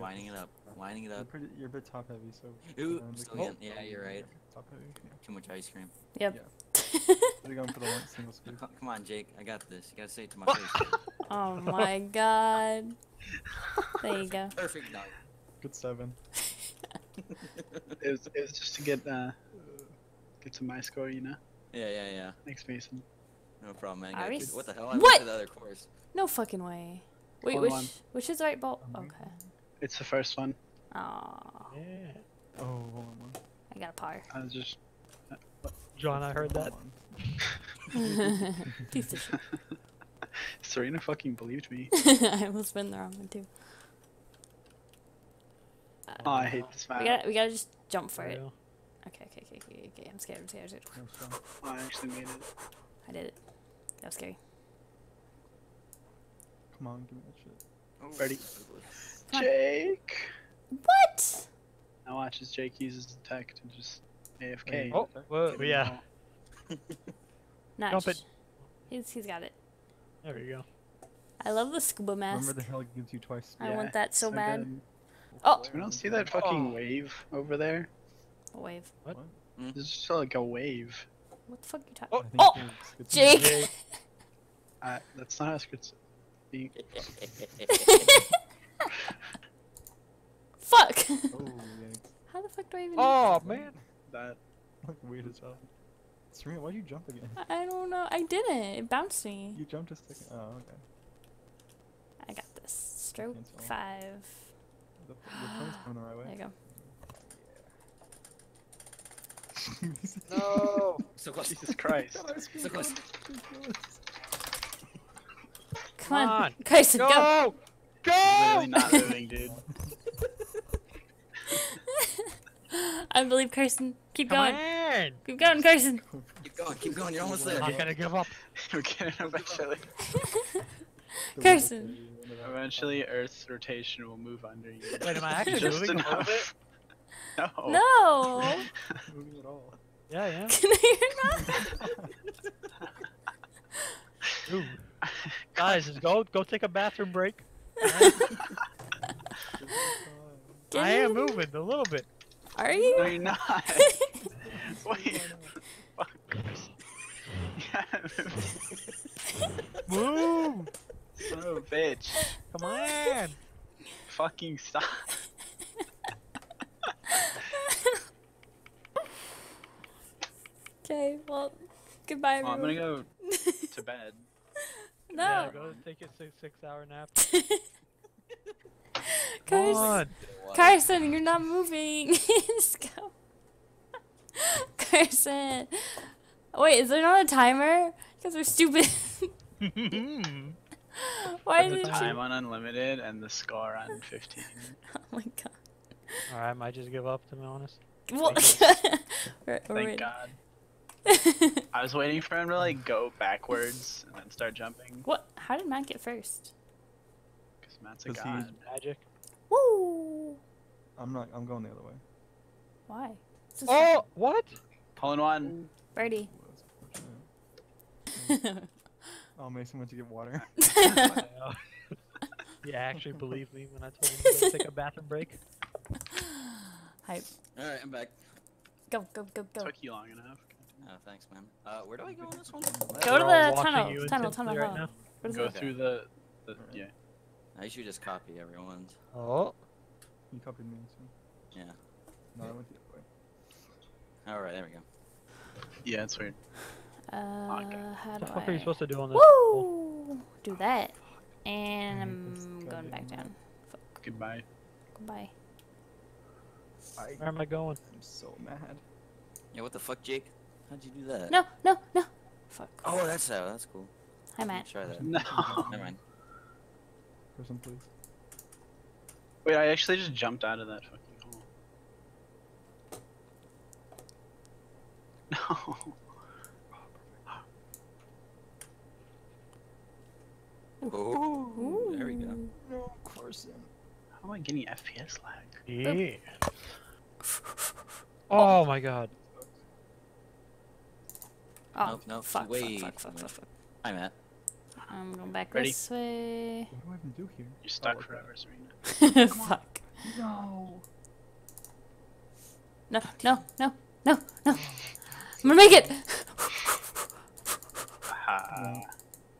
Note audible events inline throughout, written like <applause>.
Yeah. Winding it up. Winding it You're, up. pretty, you're a bit top heavy, so. Ooh, um, still key- getting- yeah, you're right. Top heavy. Yeah. Too much ice cream. Yep. <laughs> They're going for the one single speed. Co- <laughs> Come on, Jake. I got this. You gotta say it to my face. <laughs> oh my god. There you go. Perfect dunk. Good seven. It was, it was just to get uh, get to my score, you know. Yeah, yeah, yeah. Thanks, Mason. No problem, man. Are Gotta we keep- s- What the hell? I What? went to the other course. No fucking way. Wait, Hold which on. which is the right ball? Okay. It's the first one. Aw, Yeah. Oh, hold on one. I got a par. I was just uh, John, I heard that. <laughs> Piece of shit. <laughs> Serena fucking believed me. <laughs> I almost been the wrong one too. Oh, I hate this We gotta we gotta just jump for For it. Okay, okay, okay, okay, okay. I'm scared. I'm scared. I'm scared. Oh, I actually made it. I did it. That was scary. Come on, give me that shit. Oh, Ready? So close. Come on. Jake. What? Now watch as Jake uses the tech to just AFK. Wait. Oh, whoa, Get yeah. all. Nice. Jump it. He's he's got it. There we go. I love the scuba mask. Remember the hell it gives you twice. I Yeah, want that so so bad. good. Oh, We don't see that fucking Oh. wave over there. a wave. What? There's just like a wave. What the fuck you talking? Oh, I Oh. Jake. Jake. Uh, that's not how scripts. <laughs> <laughs> The fuck. Oh, yikes. <laughs> How the fuck do I even? Oh man. that <laughs> Like, weird as hell. Serena, why'd you jump again? I don't know. I didn't. It bounced me. You jumped a second. Oh, okay. I got this. Stroke Cancel. five. The, <gasps> the phone's coming the right There you go. <laughs> No. So close. Jesus Christ. So close. Come on, on. Carson, go. Go. Go. Literally not moving, dude. <gasps> I believe Carson. Keep Come going. on. Keep going, Carson. Keep going. Keep going. You're almost I'm there. not gonna give up. <laughs> We're getting eventually. <laughs> Carson. Eventually, Earth's rotation will move under you. Wait, am I <laughs> actually Just moving a little enough. No. No. Moving at all. Yeah, yeah. no, you're not. Ooh. Guys, go go take a bathroom break. Get I am moving a little bit. Are you? No, you? you're not. <laughs> Wait. Fuck. Yeah. Move. Son of a bitch. Come on. Fucking stop. okay. Well, goodbye, Well, I'm gonna go <laughs> to bed. no. Yeah, go take a six six hour nap. <laughs> Come Carson. on. Carson, you're not moving. <laughs> Just go. Carson. Wait, is there not a timer? Because we're stupid. <laughs> Why There's a didn't Time you? on unlimited and the score on 15. <laughs> Oh my god. All right, I might just give up to be honest. Well, we're, we're Thank ready. God. I was waiting for him to like go backwards and then start jumping. what? How did Matt get first? Because Matt's a 'Cause he's- god. Magic. Woo! I'm not. I'm going the other way. Why? This is Oh, what? Hole in one. Birdie. Ooh, that's unfortunate. <laughs> Oh, Mason went to get water. <laughs> yeah, actually believe me when I told him to take a bathroom break. Hype. All right, I'm back. Go, go, go, go. Took you long enough. Oh, thanks, man. Uh, where do I go on this one? Go to We're all the watching tunnel, tunnel, tunnel, right now. Go it? through the, the yeah. I should just copy everyone's. Oh. You copied me. So. Yeah. No, I went the other way. All right, there we go. Yeah, it's weird. Uh, how What do the fuck are you supposed to do on this? hole? Woo! Do that. And I'm going back map. down. Goodbye. Goodbye. I Where am I going? I'm so mad. Yeah, what the fuck, Jake? How'd you do that? No, no, no. Fuck. Oh, that's how. That's cool. Hi, Matt. Try that. <laughs> No. Never mind. Person, please. Wait, I actually just jumped out of that fucking hole. <laughs> No. Oh, there we go. Ooh. No, Carson. How am I getting FPS lag? Yeah. Oh my god. Oh, Nope, nope, fuck, fuck, way fuck, fuck, fuck, fuck. Hi, Matt. I'm going back Ready? this way. What do I even do here? You're stuck okay. forever, Serena. <laughs> fuck. No. No, no, no, no, no. I'm gonna make it. Ah,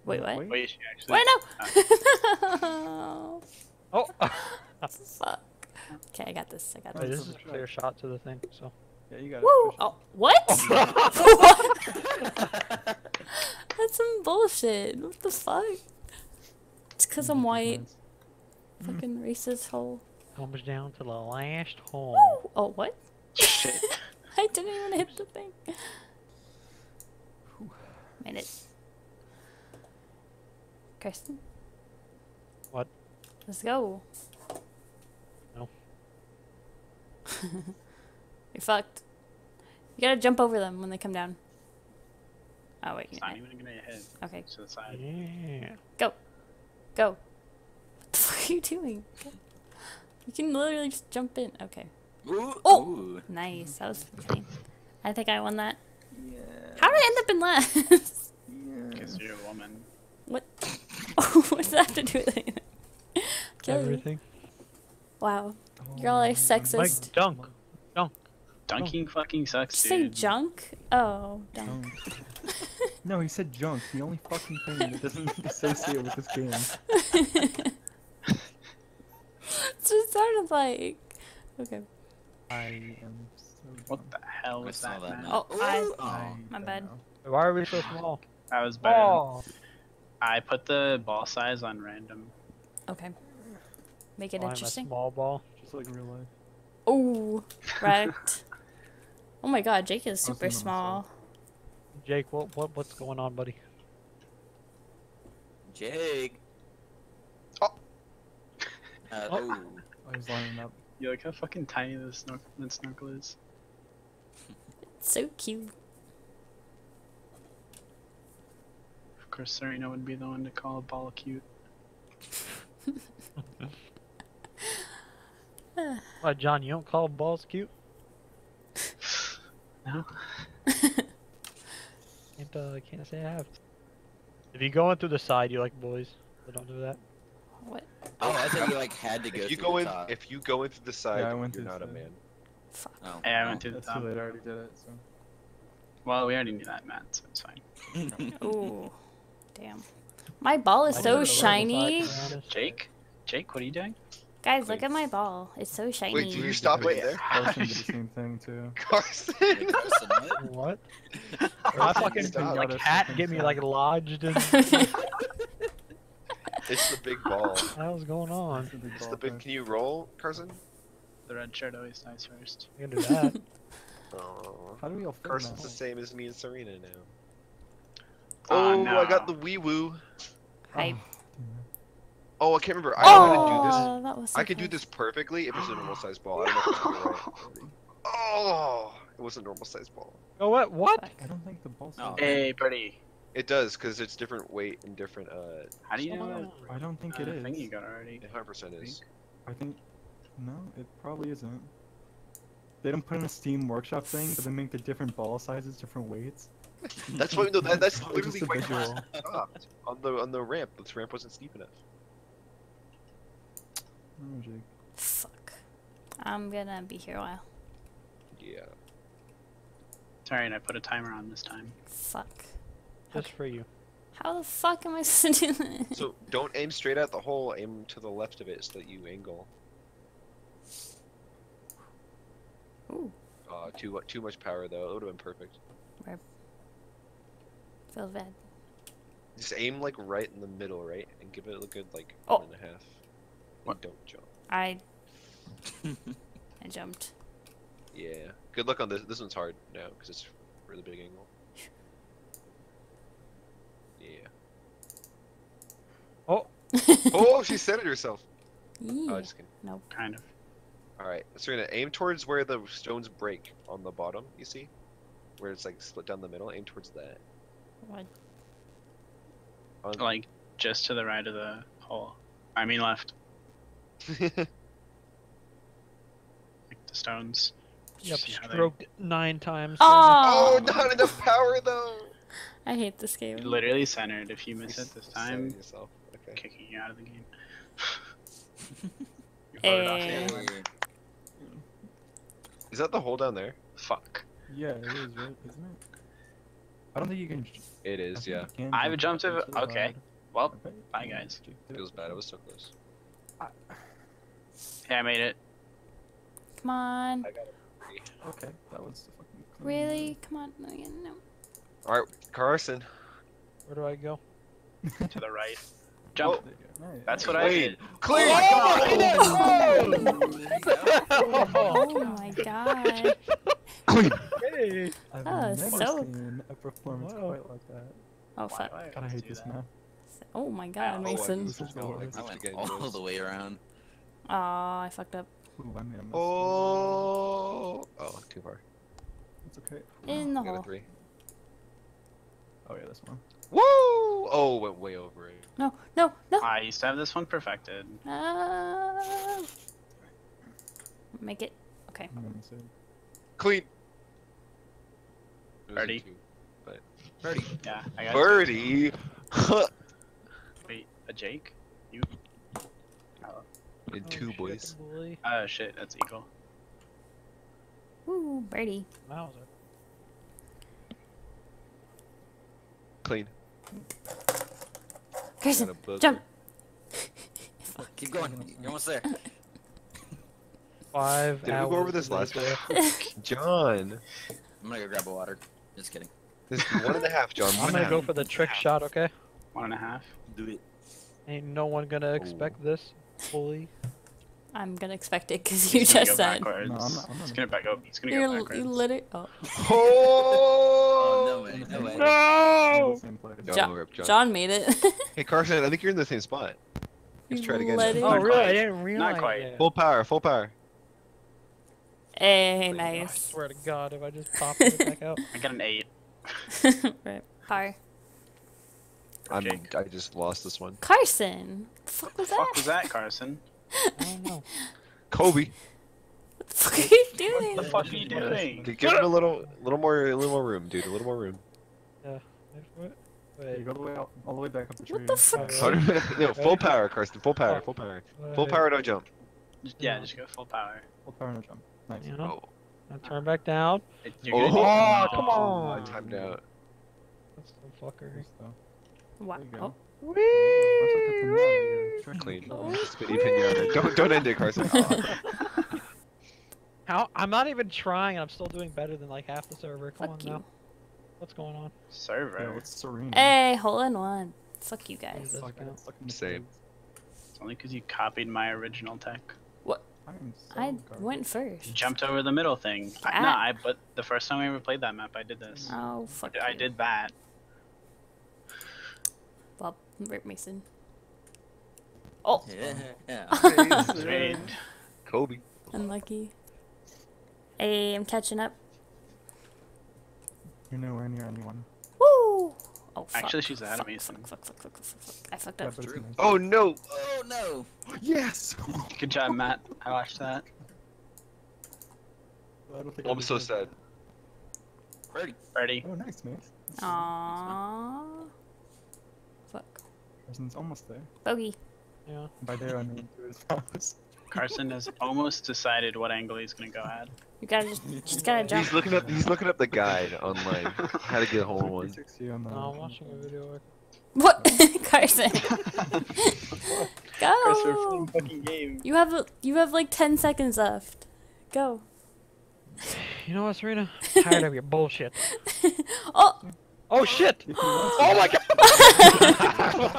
Wait, what? Wait. wait, actually. Wait, no. <laughs> <laughs> Oh, Fuck. Okay, I got this. I got Wait, this. this is a clear shot to the thing. So. Yeah, you got Woo! it. Oh, what? what? That's some bullshit. What the fuck? It's because I'm mm-hmm. white. Fucking racist hole. Comes down to the last hole. Woo! Oh, what? <laughs> I didn't even hit the thing. Made it. Kirsten? What? Let's go. No. <laughs> You're fucked. You gotta jump over them when they come down. Oh, wait. It's you not can't. even gonna hit. Okay, To the side. Yeah. go. Go. <laughs> What the fuck are you doing? You can literally just jump in. Okay. Ooh, Oh! ooh. Nice. That was funny. I think I won that. Yeah. How did I end up in last? <laughs> Yeah. Because you're a woman. what? <laughs> what does that have to do with anything? Kill you. Everything. Wow. You're all like Oh, sexist. Like dunk. Dunk. Dunking fucking sucks, Did you say dude. junk? Oh, dunk. Junk. no, he said junk. The only fucking thing that doesn't <laughs> associate with this game. That's just <laughs> it sounded like. Okay. I am so What dumb. the hell I was that, that now. Oh, I- Ooh, I oh, my don't bad. Why are we so small? I was better. Oh. I put the ball size on random. Okay. Make it I'm a interesting. small ball. Just like real life. Oh, right. <laughs> oh my god, Jake is super thinking small. Jake, what what what's going on, buddy? Jake. Oh. Uh, Oh. ooh. I was lining up. You like how fucking tiny the snork- that snorkel is? It's So cute. Of course, Serena would be the one to call a ball cute. What, John? You don't call balls cute? <sighs> No? Can't uh, can't say I have. If you go in through the side, you like boys. So don't do that. What? Oh, I thought you like had to go If you go the in, top. if you go into the side, I went you're through not a the- man. Fuck. Oh. Yeah, I went to the That's top. too late. I already did it. So. Well, we already knew that, Matt, so it's fine. <laughs> Ooh. Damn. My ball is I so shiny. around the side, to be honest. Jake? Jake, what are you doing? Guys, look at my ball. It's so shiny. Wait, do you stop Wait, it there? <laughs> Carson did the same thing too. Carson! What? <laughs> What? My fucking Stop. like hat get me like lodged in. <laughs> It's the big ball. What the hell's going on? It's a big It's ball the big. Can you roll, Carson? The red shirt always nice first. I can do that. Oh. How do we all fit Carson's that the same as me and Serena now. Oh, Oh, I got the wee woo. Hype. <sighs> Oh, I can't remember. I know how do this. Oh, that was so I could do this perfectly if it's a normal size ball. I don't know if it's gonna be right. <laughs> Oh, it was a normal size ball. oh what? What? I don't think the ball's. Oh. Hey, buddy. It does because it's different weight and different. Uh, How do you know I don't think that it uh, thing is. you got already? it 100% is. I think. No, it probably isn't. They don't put in a Steam Workshop thing, but they make the different ball sizes, different weights. That's why. No, that, that's <laughs> Probably just literally a why visual. Carson stopped on the on the ramp. This ramp wasn't steep enough. Oh, Jake. Fuck. I'm gonna be here a while. Yeah. Sorry, and I put a timer on this time. Fuck. Just for you. How the fuck am I <laughs> supposed to do that? So don't aim straight at the hole. Aim to the left of it so that you angle. Ooh, Uh, too too much power though. It would have been perfect. feel bad. Just aim like right in the middle, right, and give it a good like Oh. one and a half. What? Don't jump. I. <laughs> I jumped. Yeah. Good luck on this. This one's hard now because it's really big angle. Yeah. Oh, <laughs> Oh, she said it herself. Yee. Oh, just kidding. Kind of. All right, so we're gonna aim towards where the stones break on the bottom. You see, where it's like split down the middle. Aim towards that. What? On- Like, just to the right of the hole. I mean left. Like the stones. yep. See how they- Stroked nine times. Oh! oh, not enough <laughs> power though. I hate this game. Literally centered. If you miss You it this time, yourself. Okay. kicking you out of the game. <laughs> voted off the island. Is that the hole down there? Fuck. Yeah, it is, right? Isn't it? I don't think you can. It is, I yeah. I've jump jumped up over- okay. ride. Well, Okay. bye, guys. Feels bad. I was so close. Yeah, I made it. Come on. I got it. Okay, that was the fucking. clean. Really? Come on. No, yeah, no. All right, Carson. Where do I go? To the right. <laughs> Jump. There you go. Nice. That's what I Wait. did. Clean. Oh, <laughs> oh my god. Hey! I've Oh, never so- seen a performance Wow. quite like that. Oh fuck. I God, I hate this that? map. Oh my god, Oh, Mason. This is the worst. I went all the way around. Aw, I fucked up. Ooh, I made a mess. Oh. Oh, too far. It's okay. In the I got a hole. three. Oh yeah, this one. Woo! Oh, went way over it. No, no, no. I used to have this one perfected. Ah. Make it. Okay. I'm gonna say. Clean. It was a Birdie. two. Birdie. Yeah, I got Birdie. <laughs> Wait, a Jake? You? Oh, In Oh, two shit, boys. boy. uh, shit, that's eagle. Ooh, birdie. Mauser. Clean. Carson, Got a booger. jump. <laughs> Keep going. You're almost there. <laughs> Five Did we go over this last day. time? <laughs> John. I'm gonna go grab a water. Just kidding. This is one and a half, John. I'm One and a gonna half. go for the trick shot, okay? One and a half. Do it. Ain't no one gonna expect this fully. I'm gonna expect it because you just go said. No, I'm not- I'm He's not- gonna back up. He's gonna You're go backwards. you literally. Oh. Oh, Oh, no way. No way. No! the same place. No, John, John. John made it. <laughs> Hey Carson, I think you're in the same spot. Let's try it again. it- Oh really? I didn't realize. Not quite. that. Full power, full power. Eh, hey, nice. I swear to God, if I just pop it back out. <laughs> I got an eight. <laughs> right. Par. I'm, Jake. I just lost this one. Carson. What the fuck The was fuck that? was that, Carson? I don't know. <laughs> Kobe, What the fuck are you doing? What the fuck are you doing? g- give him a little, little more, a little more room, dude. A little more room. Wait, what? Yeah, you Wait. go the way out, all the way back up the tree. What the fuck? Oh, no, full power, Carson. Full power, full power, full Wait. power. No jump. Yeah, just go full power. Full power no jump. Nice. You know? Oh, Now turn back down. It- You're Oh, Oh, do- come I on. timed out. That's some fuckery. Nice, though. Wow. There you go. That's like a pinata, yeah. Sure. Clean. Spitty. Don't, don't end it, Carson. <laughs> How? I'm not even trying, and I'm still doing better than like half the server. Come Fuck on you. now. What's going on? Yeah, Server. it's serene. Hey, hole in one. Fuck you guys. Jesus. Fuck, I got stuck in the Same. It's only because you copied my original tech. What? so I garbage. went You first. jumped over the middle thing. I, no, Ah. I. But the first time we ever played that map, I did this. Oh, fuck I you. did that. Bob, Rip Mason. Oh, Yeah. <laughs> yeah. <laughs> Sweet. Kobe. unlucky. Hey, I'm catching up. You're nowhere near anyone. Woo! Oh, fuck. Actually, she's ahead of fuck, me, so- Fuck, fuck, fuck, fuck, fuck, fuck, fuck. I fucked Yeah, up. but it's True. nice. Oh no. Oh no. Yes! Good job, Matt. I watched that. I don't think I I'm so sad. Birdie. Ready? Oh, nice, mate. Aww. Fuck. Carson's almost there. Bogey. Yeah. By there, I mean to his <laughs> house. Carson has almost decided what angle he's gonna go at. You gotta just, just gotta jump. He's looking up. He's looking up the guide online. How to get a hole in one. on No, I'm watching a video. What? <laughs> Carson. <laughs> Carson, Go. fucking. You have a, you have like 10 seconds left. Go. You know what, Serena? Tired of your bullshit. Oh! Oh shit! If he wants Oh my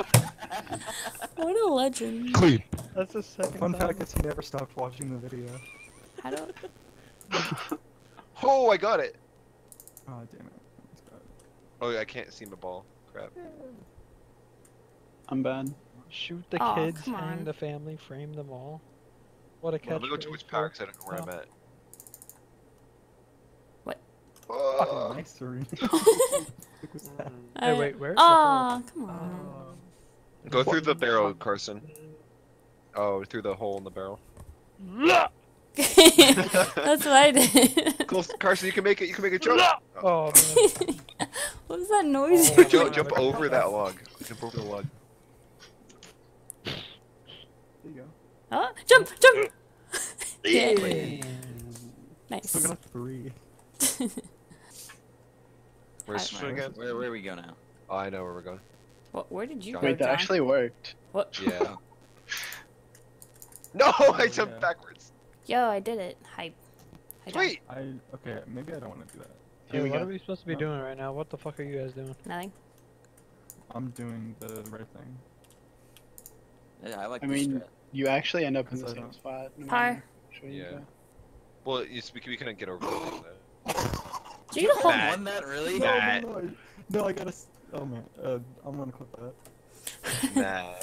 god! What a legend. Clean. That's the second Fun time. fact is he never stopped watching the video. I don't... <laughs> Oh, I got it. Oh, damn it. That's bad. Oh, I can't see my ball. Crap. I'm bad. Shoot the Aw, kids, come hang the family, frame them all. What a Well, I'm gonna go to which power because I don't know where I'm at. What? Oh, Oh. nice, Serene. <laughs> Hey, I- wait, where's the Aw, come on. Oh. Go through the barrel, Carson. Oh, through the hole in the barrel. <laughs> That's what I did. Cool, Carson. You can make it. You can make a jump. <laughs> Oh man. <laughs> what was that noise? Oh. Jump, jump over that log. Jump over the log. There you go. Oh, jump, jump. yeah. Still Nice. got three. Where's Alright. Swing again? Where, where we go now? Oh, I know where we're going. What, where did you Wait, go, Wait, that John? actually worked. What? Yeah. <laughs> <laughs> no, I jumped yeah. backwards. Yo, I did it. Hype. Hi, John. I okay. Maybe I don't want to do that. Here Hey, we what go. are we supposed to be No. doing right now? What the fuck are you guys doing? Nothing. I'm doing the right thing. Yeah, I like I mean, strat. you actually end up in the same don't- spot. no Par. matter you Yeah. go. Well, it's, we, we couldn't get over <gasps> that. Do you know Oh, how won that really? No, no, no, I, no, I gotta. S- Oh man, uh, I'm gonna clip that. <laughs> Nah.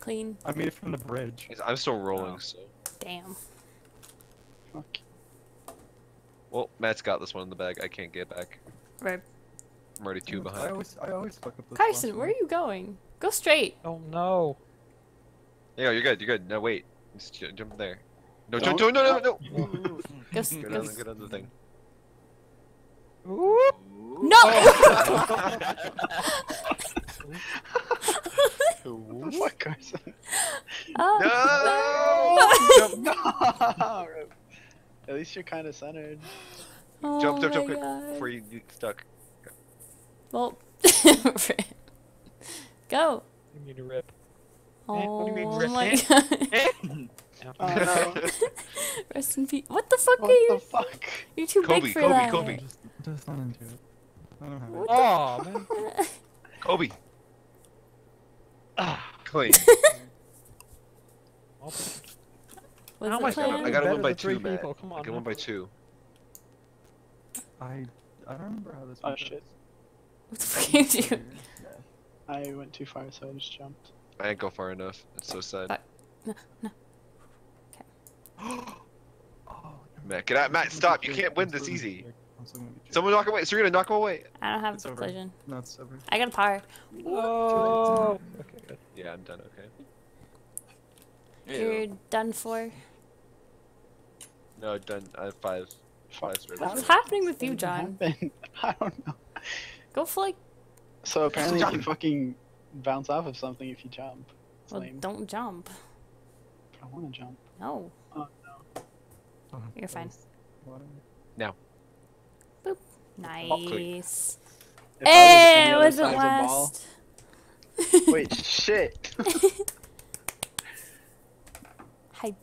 clean? I made it from the bridge. I'm still rolling, Oh. so. Damn. Fuck. Well, Matt's got this one in the bag. I can't get back. Rip. I'm already two behind. I always, I always fuck up this. Carson, last where are you going? Go straight. Oh no. Yeah, you're good. You're good. No, wait. Just ju- jump there. No, jump, Don't- no, no, no, no. Go, s- <laughs> Go go down, s- go down the thing. Ooh. No! What the fuck, Carson? Oh, No! no! <laughs> <laughs> At least you're kind of centered. oh Jump, jump, jump, quick, God. before you get stuck. Well. <laughs> Go. You need to rip. Oh Eh, what do you mean, rip my it? god. Oh no. Rest in peace. What the fuck what are you? What the fuck? You're too Kobe, big for Kobe, that. Kobe. Just, just not into it. I don't have it. What Oh man. <laughs> Kobe. Ah. Clean. <laughs> Well, Was how the am I plan? I got to better win by three two, Matt. people? Come I on. can win man. by two. I, I don't remember how this. Oh, one shit. goes. What the fuck are you doing? I went too far, so I just jumped. I didn't go far enough. It's so sad. Fuck. No, no. <gasps> Oh, Matt, get out. Matt, stop. You can't win this easy. Someone knock away. Serena, knock him away. I don't have It's over. collision. No, it's over. I got a par. Oh. Okay, good. Yeah, I'm done. Okay. You're done for. No, done. I have five. Fuck. Five straight. What's did happening with you, John? happen? <laughs> I don't know. Go for like. So apparently John. you fucking bounce off of something if you jump. It's Well, lame. don't jump. I want to jump. No. Oh Oh, You're fine. that was water. Nice. If I was Hey, any eh, it other wasn't size of ball- last. <laughs> Wait, shit. <laughs> Hi.